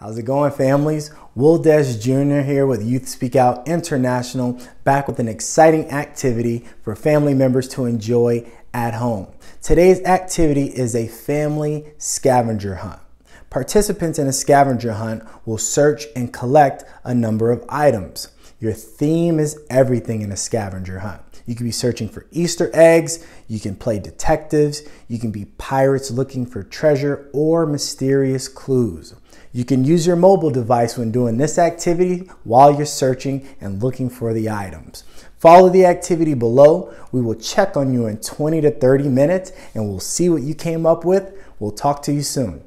How's it going, families? Will Des Jr. here with Youth Speak Out International, back with an exciting activity for family members to enjoy at home. Today's activity is a family scavenger hunt. Participants in a scavenger hunt will search and collect a number of items. Your theme is everything in a scavenger hunt. You can be searching for Easter eggs, you can play detectives, you can be pirates looking for treasure or mysterious clues. You can use your mobile device when doing this activity while you're searching and looking for the items. Follow the activity below. We will check on you in 20 to 30 minutes and we'll see what you came up with. We'll talk to you soon.